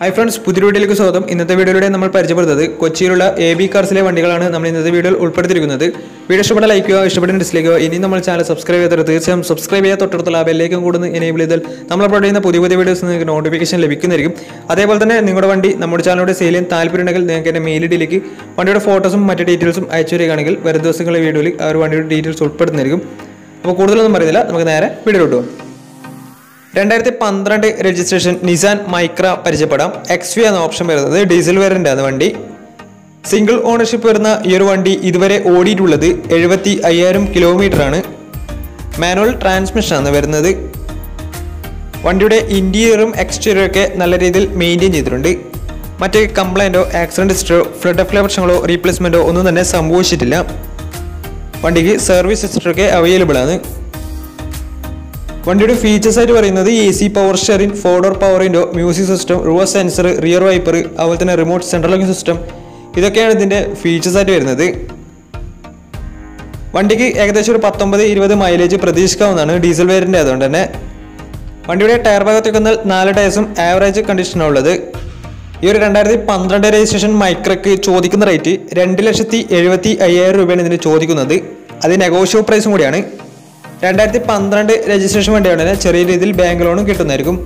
Hi friends പുതിയ വീഡിയോയിലേക്ക് സ്വാഗതം. ഇന്നത്തെ വീഡിയോയിലൂടെ നമ്മൾ പരിചയപ്പെടുന്നത് കൊച്ചിയിലുള്ള എ ബി കാർസിലെ വണ്ടികളാണ് നമ്മൾ ഇന്നത്തെ വീഡിയോയിൽ ഉൾപ്പെടുത്തിയിരിക്കുന്നത്. വീഡിയോ ഇഷ്ടപ്പെട്ട ലൈക്ക് ചെയ്യുക ഇഷ്ടപ്പെട്ട ഡിസ്ലൈക്ക് ഇനി നമ്മൾ ചാനൽ സബ്സ്ക്രൈബ് ചെയ്തത് തീർച്ചയായും സബ്സ്ക്രൈബ് ചെയ്യാൻ തൊട്ടടുത്തുള്ള ബെല്ലേക്കും കൂടുന്ന എനേബിൾ ചെയ്താൽ നമ്മൾ അപ്ലോഡ് ചെയ്യുന്ന പുതിയ പുതിയ വീഡിയോസ് നിങ്ങൾക്ക് നോട്ടിഫിക്കേഷൻ ലഭിക്കുന്നതായിരിക്കും. അതേപോലെ തന്നെ നിങ്ങളുടെ വണ്ടി നമ്മുടെ ചാനലിലൂടെ സെയിൽ ചെയ്യാൻ താല്പര്യമുണ്ടെങ്കിൽ നിങ്ങൾക്ക് എന്റെ മെയിൽ ഐഡിയിലേക്ക് വണ്ടിയുടെ ഫോട്ടോസും മറ്റു ഡീറ്റെയിൽസും അയച്ചു തരികയാണെങ്കിൽ വരും ദിവസങ്ങളിലെ വീഡിയോയിൽ ആ ഒരു വണ്ടിയുടെ ഡീറ്റെയിൽസ് ഉൾപ്പെടുന്നതായിരിക്കും. അപ്പോൾ കൂടുതലൊന്നും പറയുന്നില്ല. നമുക്ക് നേരെ വീഡിയോ പോകാം. രണ്ടായിരത്തി പന്ത്രണ്ട് രജിസ്ട്രേഷൻ നിസാൻ മൈക്ര പരിചയപ്പെടാം. എക്സ് എന്ന ഓപ്ഷൻ വരുന്നത് ഡീസൽ വേറിന്റെയാണ് വണ്ടി. സിംഗിൾ ഓണർഷിപ്പ് വരുന്ന ഈ ഒരു വണ്ടി ഇതുവരെ ഓടിയിട്ടുള്ളത് എഴുപത്തി അയ്യായിരം കിലോമീറ്റർ ആണ് മാനുവൽ ട്രാൻസ്മിഷൻ ആണ് വരുന്നത്. വണ്ടിയുടെ ഇന്റീരിയറും എക്സ്റ്റീരിയറും ഒക്കെ നല്ല രീതിയിൽ മെയിന്റെയിൻ ചെയ്തിട്ടുണ്ട്. മറ്റേ കംപ്ലൈന്റോ ആക്സിഡന്റ് ഹിസ്റ്ററോ ഫ്ലഡ് ഓഫ് പ്രശ്നങ്ങളോ റീപ്ലേസ്മെന്റോ ഒന്നും തന്നെ സംഭവിച്ചിട്ടില്ല. വണ്ടിക്ക് സർവീസ് ഹിസ്റ്ററൊക്കെ അവൈലബിൾ ആണ്. വണ്ടിയുടെ ഫീച്ചേഴ്സ് ആയിട്ട് പറയുന്നത് A C power steering four door പവറിന്റെ music system reverse sensor rear wiper അതുപോലെ തന്നെ റിമോട്ട് സെൻട്രൽ ലോക്കിംഗ് സിസ്റ്റം ഇതൊക്കെയാണ് ഇതിന്റെ ഫീച്ചേഴ്സ് ആയിട്ട് വരുന്നത്. വണ്ടിക്ക് ഏകദേശം ഒരു പത്തൊമ്പത് ഇരുപത് മൈലേജ് പ്രതീക്ഷിക്കാവുന്നതാണ് ഡീസൽ വേരിന്റെ അതുകൊണ്ട് തന്നെ വണ്ടിയുടെ ടയർ ഭാഗത്തേക്ക് വന്നാൽ നാല് ടയർസും ആവറേജ് കണ്ടീഷനാണ് ഉള്ളത്. ഈ ഒരു രണ്ടായിരത്തി പന്ത്രണ്ട് രജിസ്ട്രേഷൻ മൈക്രക്ക് ചോദിക്കുന്ന റേറ്റ് രണ്ട് ലക്ഷത്തി എഴുപത്തി അയ്യായിരം രൂപയാണ് ഇതിന് ചോദിക്കുന്നത്. അത് നെഗോഷ്യബിൾ പ്രൈസും കൂടിയാണ്. രണ്ടായിരത്തി പന്ത്രണ്ട് രജിസ്ട്രേഷൻ വണ്ടിയാണ് ചെറിയ രീതിയിൽ ബാങ്ക് ലോണും കിട്ടുന്നതായിരിക്കും.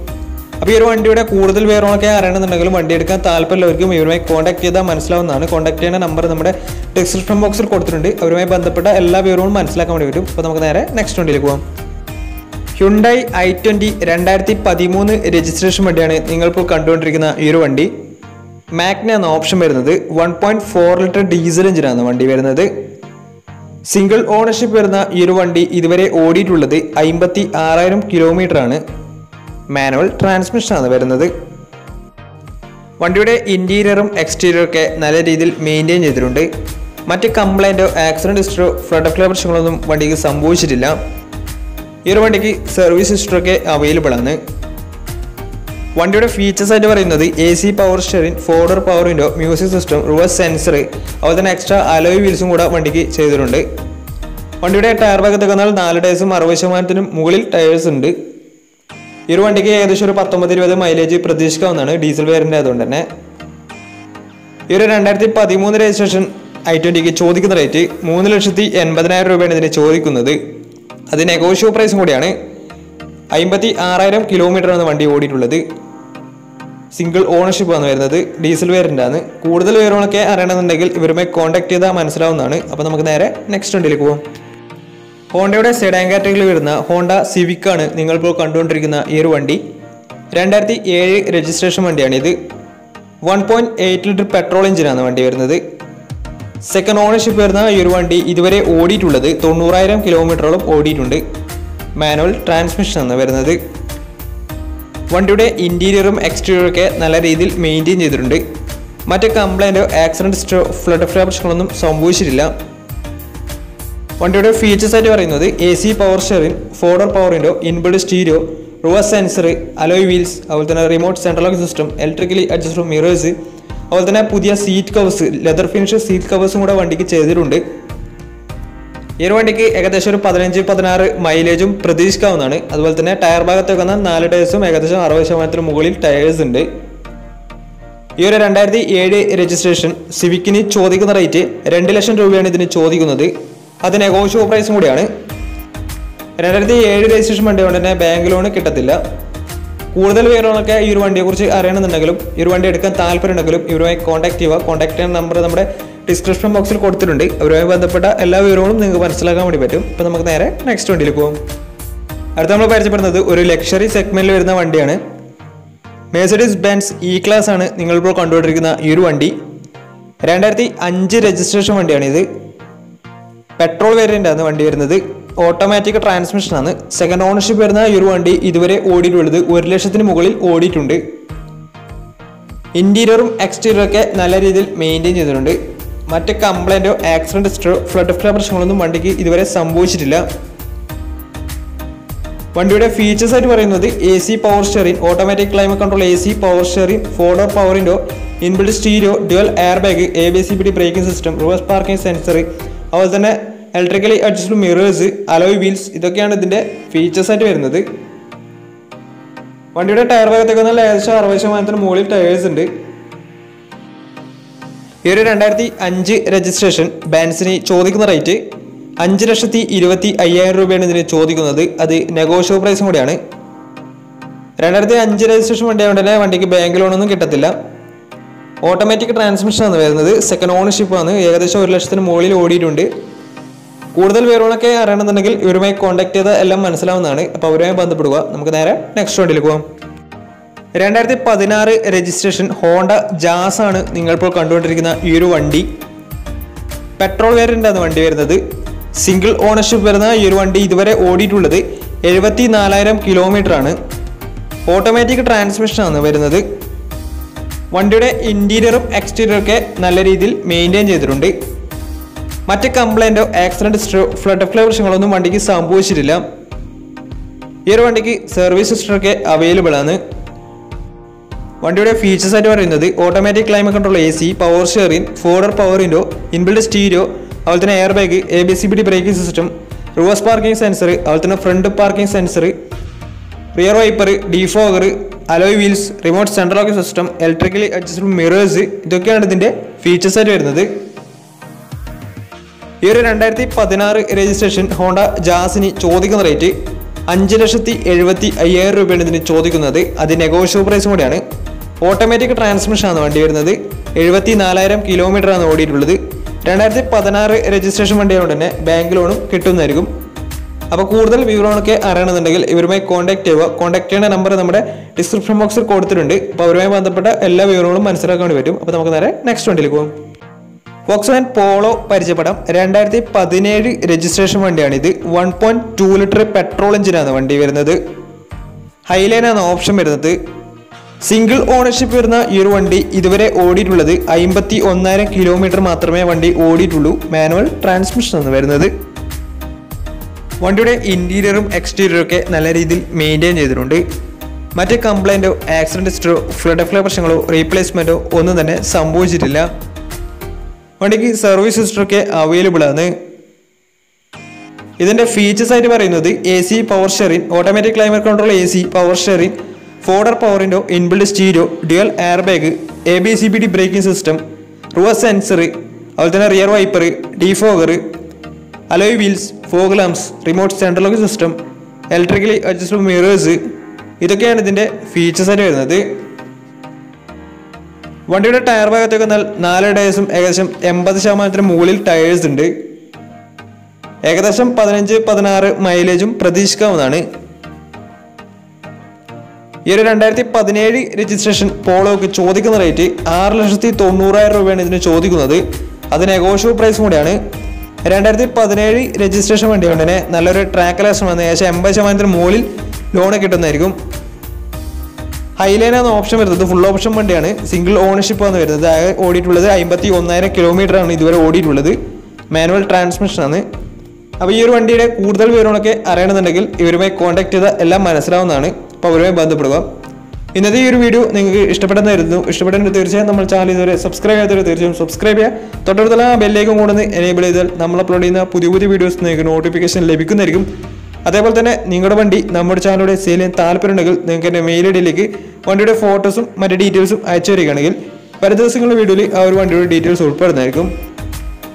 അപ്പോൾ ഈ ഒരു വണ്ടിയുടെ കൂടുതൽ വിവരങ്ങളൊക്കെ അറിയണമെന്നുണ്ടെങ്കിലും വണ്ടി എടുക്കാൻ താല്പര്യമുള്ളവർക്കും ഇവരുമായി കോൺടാക്ട് ചെയ്താൽ മനസ്സിലാവുന്നതാണ്. കോൺടാക്ട് ചെയ്യുന്ന നമ്പർ നമ്മുടെ ഡിസ്ക്രിപ്ഷൻ ബോക്സിൽ കൊടുത്തിട്ടുണ്ട്. അവരുമായി ബന്ധപ്പെട്ട എല്ലാ വിവരവും മനസ്സിലാക്കാൻ വേണ്ടി പറ്റും. അപ്പോൾ നമുക്ക് നേരെ നെക്സ്റ്റ് വണ്ടിയിലേക്ക് പോകാം ഹ്യുണ്ടായി ഐ ട്വന്റി രണ്ടായിരത്തി പതിമൂന്ന് രജിസ്ട്രേഷൻ വണ്ടിയാണ് നിങ്ങളിപ്പോൾ കണ്ടുകൊണ്ടിരിക്കുന്ന ഈ ഒരു വണ്ടി. മാഗ്ന എന്ന ഓപ്ഷൻ വരുന്നത്. One point four litre diesel എഞ്ചിനാണ് വണ്ടി വരുന്നത്. സിംഗിൾ ഓണർഷിപ്പ് വരുന്ന ഈ ഒരു വണ്ടി ഇതുവരെ ഓടിയിട്ടുള്ളത് അമ്പത്തി ആറായിരം ആണ് മാനുവൽ ട്രാൻസ്മിഷനാണ് വരുന്നത്. വണ്ടിയുടെ ഇന്റീരിയറും എക്സ്റ്റീരിയറും ഒക്കെ നല്ല രീതിയിൽ മെയിന്റെയിൻ ചെയ്തിട്ടുണ്ട്. മറ്റ് കംപ്ലൈന്റോ ആക്സിഡന്റ് ഹിസ്റ്ററോ ഫ്ലഡ് ഓഫ് പ്രശ്നങ്ങളൊന്നും വണ്ടിക്ക് സംഭവിച്ചിട്ടില്ല. ഈ ഒരു വണ്ടിക്ക് സർവീസ് ഹിസ്റ്ററൊക്കെ അവൈലബിൾ ആണ്. വണ്ടിയുടെ ഫീച്ചേഴ്സ് ആയിട്ട് പറയുന്നത് A C power steering four door power window music system reverse sensor അതുപോലെ തന്നെ എക്സ്ട്രാ അലോയ് വീൽസും കൂടെ വണ്ടിക്ക് ചെയ്തിട്ടുണ്ട്. വണ്ടിയുടെ ടയർ ഭാഗത്തൊക്കെ വന്നാൽ നാല് ടയേഴ്സും അറുപത് ശതമാനത്തിനും മുകളിൽ ടയേഴ്സ് ഉണ്ട്. ഈ ഒരു വണ്ടിക്ക് ഏകദേശം ഒരു പത്തൊമ്പത് ഇരുപത് മൈലേജ് പ്രതീക്ഷിക്കാവുന്നതാണ് ഡീസൽ വേരിന്റെ ആയതുകൊണ്ട് തന്നെ. ഈ ഒരു രണ്ടായിരത്തി പതിമൂന്ന് രജിസ്ട്രേഷൻ ഐ ട്വന്റിക്ക് ചോദിക്കുന്ന റേറ്റ് മൂന്ന് ലക്ഷത്തി എൺപതിനായിരം രൂപയാണ് ഇതിന് ചോദിക്കുന്നത്. അത് നെഗോഷ്യബിൾ പ്രൈസും കൂടിയാണ്. അമ്പത്തി ആറായിരം കിലോമീറ്ററാണ് വണ്ടി ഓടിയിട്ടുള്ളത്. സിംഗിൾ ഓണർഷിപ്പ് ആണ് വരുന്നത്. ഡീസൽ വേരിന്റെ ആണ് കൂടുതൽ വിവരങ്ങളൊക്കെ അറിയണമെന്നുണ്ടെങ്കിൽ ഇവരുമായി കോൺടാക്ട് ചെയ്താൽ മനസ്സിലാവുന്നതാണ്. അപ്പോൾ നമുക്ക് നേരെ നെക്സ്റ്റ് വണ്ടിയിലേക്ക് പോകാം ഹോണ്ടയുടെ സെഡാൻ കാറ്റഗറിയിൽ വരുന്ന ഹോണ്ട സിവിക് ആണ് നിങ്ങളിപ്പോൾ കണ്ടുകൊണ്ടിരിക്കുന്ന ഈ ഒരു വണ്ടി. രണ്ടായിരത്തി ഏഴ് രജിസ്ട്രേഷൻ വണ്ടിയാണ് ഇത് one point eight litre petrol എഞ്ചിനാണ് വണ്ടി വരുന്നത്. സെക്കൻഡ് ഓണർഷിപ്പ് വരുന്ന ഈ ഒരു വണ്ടി ഇതുവരെ ഓടിയിട്ടുള്ളത് തൊണ്ണൂറായിരം കിലോമീറ്ററോളം ഓടിയിട്ടുണ്ട്. മാനുവൽ ട്രാൻസ്മിഷൻ ആണ് വരുന്നത്. വണ്ടിയുടെ ഇന്റീരിയറും എക്സ്റ്റീരിയറും ഒക്കെ നല്ല രീതിയിൽ മെയിന്റെയിൻ ചെയ്തിട്ടുണ്ട്. മറ്റ് കംപ്ലൈന്റോ ആക്സിഡന്റ് സ്റ്റോ ഫ്ലഡ് ഫ്ലാ പ്രശ്നങ്ങളൊന്നും സംഭവിച്ചിട്ടില്ല. വണ്ടിയുടെ ഫീച്ചേഴ്സ് ആയിട്ട് പറയുന്നത് A C power steering four door power window inbuilt stereo reverse sensor alloy wheels അതുപോലെ തന്നെ remote central lock system electrically adjustable mirrors അതുപോലെ തന്നെ പുതിയ seat covers leather finish seat കവേഴ്സും കൂടെ വണ്ടിക്ക് ചെയ്തിട്ടുണ്ട്. ഈ ഒരു വണ്ടിക്ക് ഏകദേശം ഒരു പതിനഞ്ച് പതിനാറ് മൈലേജും പ്രതീക്ഷിക്കാവുന്നതാണ്. അതുപോലെ തന്നെ ടയർ ഭാഗത്തൊക്കെ വെക്കുന്ന നാല് ടയേഴ്സും ഏകദേശം അറുപത് ശതമാനത്തിന് മുകളിൽ ടയേഴ്സ് ഉണ്ട്. ഈ ഒരു രണ്ടായിരത്തി ഏഴ് രജിസ്ട്രേഷൻ സിവിക്കിന് ചോദിക്കുന്ന റേറ്റ് രണ്ട് ലക്ഷം രൂപയാണ് ഇതിന് ചോദിക്കുന്നത്. അത് നെഗോഷ്യബിൾ പ്രൈസും കൂടിയാണ്. രണ്ടായിരത്തി ഏഴ് രജിസ്ട്രേഷൻ വണ്ടി കൊണ്ട് തന്നെ ബാങ്ക് ലോൺ കിട്ടത്തില്ല. കൂടുതൽ വിവരങ്ങളൊക്കെ ഈ ഒരു വണ്ടിയെക്കുറിച്ച് അറിയണമെന്നുണ്ടെങ്കിലും ഈ ഒരു വണ്ടി എടുക്കാൻ താല്പര്യമുണ്ടെങ്കിലും ഇവരുമായി കോൺടാക്ട് ചെയ്യുക. കോൺടാക്ട് ചെയ്യുന്ന നമ്പർ നമ്മുടെ ഡിസ്ക്രിപ്ഷൻ ബോക്സിൽ കൊടുത്തിട്ടുണ്ട്. അവരുമായി ബന്ധപ്പെട്ട എല്ലാ വിവരങ്ങളും നിങ്ങൾക്ക് മനസ്സിലാക്കാൻ വേണ്ടി പറ്റും. അപ്പോൾ നമുക്ക് നേരെ നെക്സ്റ്റ് വണ്ടിയിൽ പോകും അടുത്ത നമ്മൾ പരിചയപ്പെടുന്നത് ഒരു ലക്ഷറി സെഗ്മെന്റിൽ വരുന്ന വണ്ടിയാണ്. മേസഡീസ് ബെൻസ് ഇ ക്ലാസ് ആണ് നിങ്ങളിപ്പോൾ കണ്ടുകൊണ്ടിരിക്കുന്ന ഈ ഒരു വണ്ടി. രണ്ടായിരത്തി അഞ്ച് രജിസ്ട്രേഷൻ വണ്ടിയാണ് ഇത്. പെട്രോൾ വേരിയന്റ് ആണ് വണ്ടി വരുന്നത്. ഓട്ടോമാറ്റിക് ട്രാൻസ്മിഷനാണ് സെക്കൻഡ് ഓണർഷിപ്പ് വരുന്ന ഈ ഒരു വണ്ടി ഇതുവരെ ഓടിയിട്ടുള്ളത് ഒരു ലക്ഷത്തിന് മുകളിൽ ഓടിയിട്ടുണ്ട്. ഇന്റീരിയറും എക്സ്റ്റീരിയറും ഒക്കെ നല്ല രീതിയിൽ മെയിന്റെയിൻ ചെയ്തിട്ടുണ്ട്. മറ്റ് കംപ്ലൈന്റോ ആക്സിഡന്റ് ഹിസ്റ്ററോ ഫ്ലഡ് ഓഫ് പ്രശ്നങ്ങളൊന്നും വണ്ടിക്ക് ഇതുവരെ സംഭവിച്ചിട്ടില്ല. വണ്ടിയുടെ ഫീച്ചേഴ്സ് ആയിട്ട് പറയുന്നത് A C power steering automatic climate control A C power steering four door power window inbuilt stereo dual air bag A B C B D braking system reverse parking sensor അതുപോലെ തന്നെ electrically adjustable mirrors alloy wheels ഇതൊക്കെയാണ് ഇതിന്റെ ഫീച്ചേഴ്സായിട്ട് വരുന്നത്. വണ്ടിയുടെ tyre ഭാഗത്തേക്ക് വന്നാൽ ഏകദേശം അറുപത് ശതമാനത്തിന് മുകളിൽ ടയേഴ്സ് ഉണ്ട്. ഈ ഒരു രണ്ടായിരത്തി അഞ്ച് രജിസ്ട്രേഷൻ ബാൻസിന് ചോദിക്കുന്ന റേറ്റ് അഞ്ച് ലക്ഷത്തി ഇരുപത്തി അയ്യായിരം രൂപയാണ് ഇതിന് ചോദിക്കുന്നത്. അത് നെഗോഷ്യോ പ്രൈസും കൂടിയാണ്. രണ്ടായിരത്തി അഞ്ച് രജിസ്ട്രേഷൻ വണ്ടി ആയതുകൊണ്ട് തന്നെ വണ്ടിക്ക് ബാങ്ക് ലോണൊന്നും കിട്ടത്തില്ല. ഓട്ടോമാറ്റിക് ട്രാൻസ്മിഷൻ ആണ് വരുന്നത്. സെക്കൻഡ് ഓണർഷിപ്പ് ആണ്. ഏകദേശം ഒരു ലക്ഷത്തിന് മുകളിൽ ഓടിയിട്ടുണ്ട്. കൂടുതൽ വിവരങ്ങളൊക്കെ അറിയണമെന്നുണ്ടെങ്കിൽ ഇവരുമായി കോൺടാക്ട് ചെയ്താൽ എല്ലാം മനസ്സിലാവുന്നതാണ്. അപ്പോൾ അവരുമായി ബന്ധപ്പെടുക. നമുക്ക് നേരെ നെക്സ്റ്റ് വണ്ടിയിൽ പോകാം രണ്ടായിരത്തി പതിനാറ് രജിസ്ട്രേഷൻ ഹോണ്ട ജാസ് ആണ് നിങ്ങളിപ്പോൾ കണ്ടുകൊണ്ടിരിക്കുന്ന ഈ ഒരു വണ്ടി. പെട്രോൾ വേരിയന്റാണ് വണ്ടി വരുന്നത്. സിംഗിൾ ഓണർഷിപ്പ് വരുന്ന ഈ ഒരു വണ്ടി ഇതുവരെ ഓടിയിട്ടുള്ളത് എഴുപത്തി നാലായിരം കിലോമീറ്റർ ആണ് ഓട്ടോമാറ്റിക് ട്രാൻസ്മിഷൻ ആണ് വരുന്നത്. വണ്ടിയുടെ ഇന്റീരിയറും എക്സ്റ്റീരിയറും ഒക്കെ നല്ല രീതിയിൽ മെയിന്റെയിൻ ചെയ്തിട്ടുണ്ട്. മറ്റ് കംപ്ലൈന്റോ ആക്സിഡന്റ് ഹിസ്റ്ററോ ഫ്ലഡ് ഫ്ലൈ പ്രശ്നങ്ങളൊന്നും വണ്ടിക്ക് സംഭവിച്ചിട്ടില്ല. ഈ ഒരു വണ്ടിക്ക് സർവീസ് ഹിസ്റ്ററൊക്കെ അവൈലബിൾ ആണ്. വണ്ടിയുടെ ഫീച്ചേഴ്സ് ആയിട്ട് പറയുന്നത് automatic climate control A C power steering four door power window inbuilt stereo അതുപോലെ തന്നെ air bag A B C B D braking system reverse parking sensor അതുപോലെ തന്നെ front parking sensor rear wiper defogger alloy wheels remote central locking system electrically adjustable mirrors ഇതൊക്കെയാണ് ഇതിന്റെ features ആയിട്ട് വരുന്നത്. ഈ ഒരു രണ്ടായിരത്തി പതിനാറ് രജിസ്ട്രേഷൻ ഹോണ്ട ജാസിന് ചോദിക്കുന്ന റേറ്റ് അഞ്ച് ലക്ഷത്തി എഴുപത്തി അയ്യായിരം രൂപയാണ് ഇതിന് ചോദിക്കുന്നത്. അത് നെഗോഷ്യബിൾ പ്രൈസും കൂടിയാണ്. ഓട്ടോമാറ്റിക് ട്രാൻസ്മിഷനാണ് വണ്ടി വരുന്നത്. എഴുപത്തി നാലായിരം കിലോമീറ്റർ ആണ് ഓടിയിട്ടുള്ളത്. രണ്ടായിരത്തി പതിനാറ് രജിസ്ട്രേഷൻ വണ്ടി ആയതുകൊണ്ട് തന്നെ ബാങ്ക് ലോണും കിട്ടുന്നതായിരിക്കും. അപ്പോൾ കൂടുതൽ വിവരങ്ങളൊക്കെ അറിയണമെന്നുണ്ടെങ്കിൽ ഇവരുമായി കോൺടാക്ട് ചെയ്യുക. കോൺടാക്ട് ചെയ്യുന്ന നമ്പർ നമ്മുടെ ഡിസ്ക്രിപ്ഷൻ ബോക്സിൽ കൊടുത്തിട്ടുണ്ട്. അപ്പോൾ അവരുമായി ബന്ധപ്പെട്ട എല്ലാ വിവരങ്ങളും മനസ്സിലാക്കാൻ വേണ്ടി പറ്റും അപ്പോൾ നമുക്ക് നേരെ നെക്സ്റ്റ് വണ്ടിയിലേക്ക് ഫോക്സ് വാൻ പോളോ പരിചയപ്പെടാം. രണ്ടായിരത്തി പതിനേഴ് രജിസ്ട്രേഷൻ വണ്ടിയാണ് ഇത് one point two litre petrol എഞ്ചിനാണ് വണ്ടി വരുന്നത്. ഹൈലൈനാണ് ഓപ്ഷൻ വരുന്നത്. സിംഗിൾ ഓണർഷിപ്പ് വരുന്ന ഈ ഒരു വണ്ടി ഇതുവരെ ഓടിയിട്ടുള്ളത് അമ്പത്തി ഒന്നായിരം കിലോമീറ്റർ മാത്രമേ വണ്ടി ഓടിയിട്ടുള്ളൂ. മാനുവൽ ട്രാൻസ്മിഷൻ ആണ് വരുന്നത്. വണ്ടിയുടെ ഇന്റീരിയറും എക്സ്റ്റീരിയറും ഒക്കെ നല്ല രീതിയിൽ മെയിന്റെയിൻ ചെയ്തിട്ടുണ്ട്. മറ്റ് കംപ്ലൈന്റോ ആക്സിഡന്റ് ഹിസ്റ്ററോ ഫ്ലഡ് ഫ്ലൈ പ്രശ്നങ്ങളോ റീപ്ലേസ്മെന്റോ ഒന്നും തന്നെ സംഭവിച്ചിട്ടില്ല. വണ്ടിക്ക് സർവീസ് ഹിസ്റ്ററൊക്കെ അവൈലബിൾ ആണ്. ഇതിന്റെ ഫീച്ചേഴ്സ് ആയിട്ട് പറയുന്നത് A C power steering automatic climate control A C power steering four door പവറിന്റെ inbuilt stereo dual air bag A B C B D braking system reverse sensor അതുപോലെ തന്നെ rear wiper defogger alloy wheels fog lamps remote central lock system electrically adjustable mirrors ഇതൊക്കെയാണ് ഇതിന്റെ features ആയിട്ട് വരുന്നത്. വണ്ടിയുടെ tyre ഭാഗത്തേക്ക് വന്നാൽ നാല് ടയേഴ്സും ഏകദേശം എൺപത് ശതമാനത്തിന് മുകളിൽ ടയേഴ്സ് ഉണ്ട്. ഏകദേശം പതിനഞ്ച് പതിനാറ് മൈലേജും പ്രതീക്ഷിക്കാവുന്നതാണ്. ഈ ഒരു രണ്ടായിരത്തി പതിനേഴ് രജിസ്ട്രേഷൻ പോളോക്ക് ചോദിക്കുന്ന റേറ്റ് ആറ് ലക്ഷത്തി തൊണ്ണൂറായിരം രൂപയാണ് ഇതിന് ചോദിക്കുന്നത്. അത് നെഗോഷ്യോ പ്രൈസ് കൂടിയാണ്. രണ്ടായിരത്തി പതിനേഴ് രജിസ്ട്രേഷൻ വണ്ടി തന്നെ നല്ലൊരു ട്രാക്ക് ലാസം വന്ന് ഏകദേശം എൺപത് ശതമാനത്തിന് മുകളിൽ ലോൺ കിട്ടുന്നതായിരിക്കും. ഹൈലൈൻ ഓപ്ഷൻ വരുന്നത്. ഫുൾ ഓപ്ഷൻ വണ്ടിയാണ്. സിംഗിൾ ഓണർഷിപ്പ് ആണ് വരുന്നത്. ഓടിയിട്ടുള്ളത് അമ്പത്തി ഒന്നായിരം കിലോമീറ്റർ ആണ് ഇതുവരെ ഓടിയിട്ടുള്ളത്. മാനുവൽ ട്രാൻസ്മിഷൻ ആണ്. അപ്പോൾ ഈ ഒരു വണ്ടിയുടെ കൂടുതൽ വിവരങ്ങളൊക്കെ അറിയണമെന്നുണ്ടെങ്കിൽ ഇവരുമായി കോൺടാക്ട് ചെയ്താൽ എല്ലാം മനസ്സിലാവുന്നതാണ്. അവരുമായി ബന്ധപ്പെടുക ഇന്നത്തെ ഈ ഒരു വീഡിയോ നിങ്ങൾക്ക് ഇഷ്ടപ്പെടുന്നതായിരുന്നു ഇഷ്ടപ്പെടുന്നത് തീർച്ചയായും നമ്മൾ ചാനൽ ഇതുവരെ സബ്സ്ക്രൈബ് ചെയ്യാത്തവരെ തീർച്ചയായും സബ്സ്ക്രൈബ് ചെയ്യുക. തൊട്ടടുത്തുള്ള ആ ബെല്ലേക്കും കൂടെ എനേബിൾ ചെയ്താൽ നമ്മൾ അപ്ലോഡ് ചെയ്യുന്ന പുതിയ പുതിയ വീഡിയോസ് നിങ്ങൾക്ക് നോട്ടിഫിക്കേഷൻ ലഭിക്കുന്നതായിരിക്കും. അതേപോലെ തന്നെ നിങ്ങളുടെ വണ്ടി നമ്മുടെ ചാനലിലൂടെ സെയിൽ താല്പര്യമുണ്ടെങ്കിൽ നിങ്ങൾക്ക് എന്റെ മെയിൽ ഐഡിയിലേക്ക് ഡിയിലേക്ക് വണ്ടിയുടെ ഫോട്ടോസും മറ്റു ഡീറ്റെയിൽസും അയച്ചു തരികയാണെങ്കിൽ വരും ദിവസങ്ങളുടെ വീഡിയോയിൽ ആ ഒരു വണ്ടിയുടെ ഡീറ്റെയിൽസ് ഉൾപ്പെടുന്നതായിരിക്കും.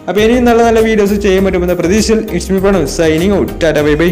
അപ്പോൾ ഇനിയും നല്ല നല്ല വീഡിയോസ് ചെയ്യാൻ പറ്റുമെന്ന പ്രതീക്ഷയിൽ it's me Pranav signing out tata bye bye